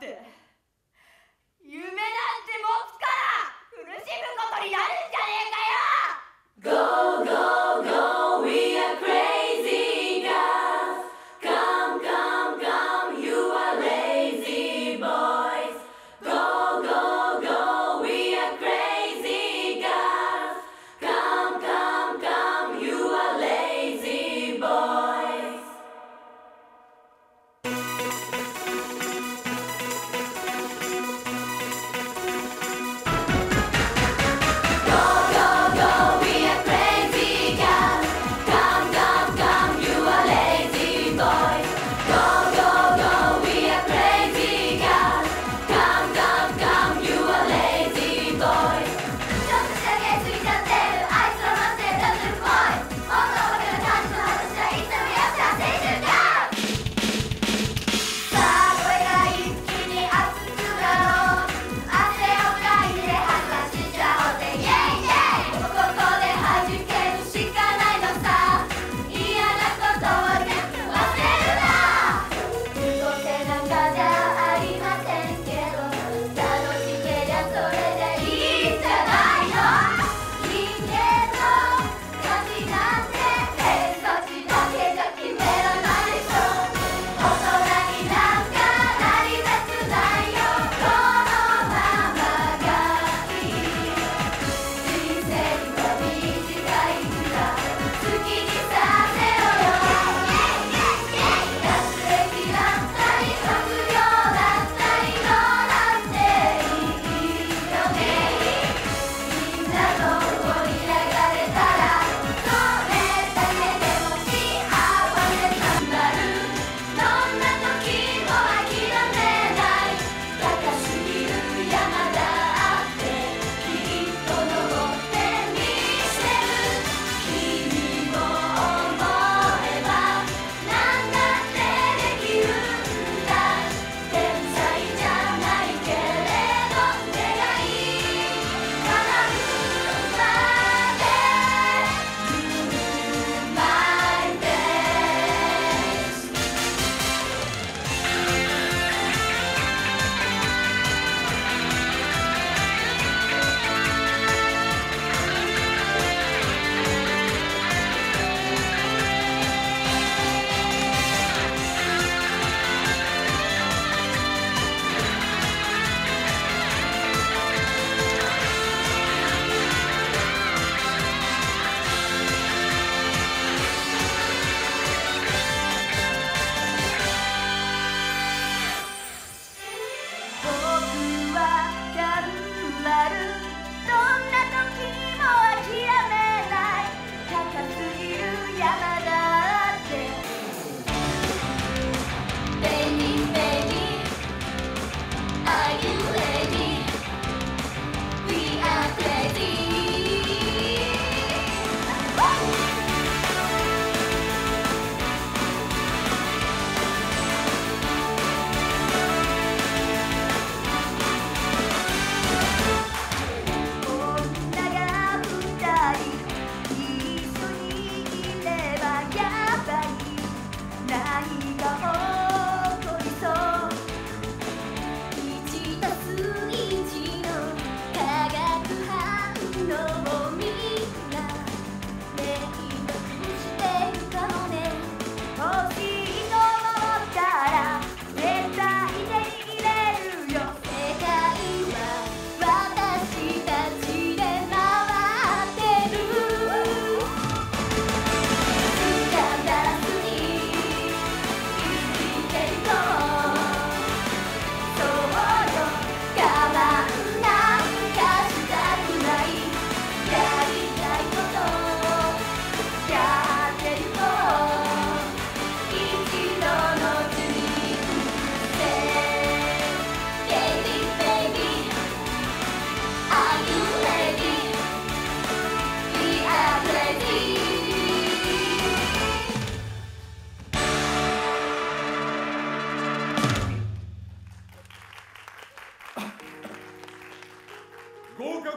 loved it.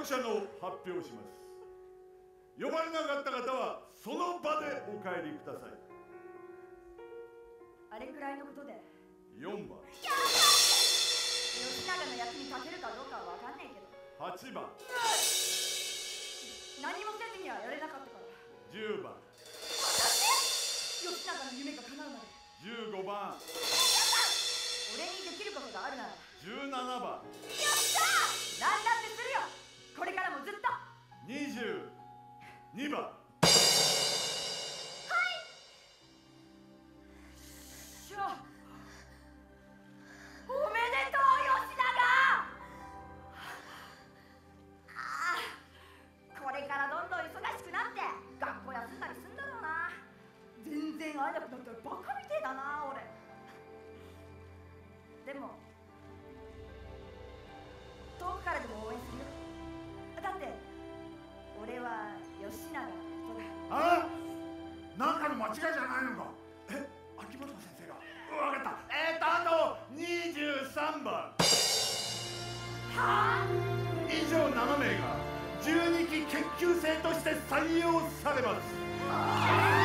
合格者の発表します。呼ばれなかった方はその場でお帰りください。あれくらいのことで。4番。吉永の役に立てるかどうかは分かんないけど。8番。何もせずにはやれなかったから。10番。吉永の夢が叶うまで。15番。俺にできることがあるなら。17番22番。しょおめでとう吉永。ああこれからどんどん忙しくなって学校休んだりすんだろうな。全然会えなくなったらバカみてえだな俺。でも遠くか間違いじゃないのか。え秋元先生が。分かった。えー、っとあと23番。はあ以上7名が12期研究生として採用されます。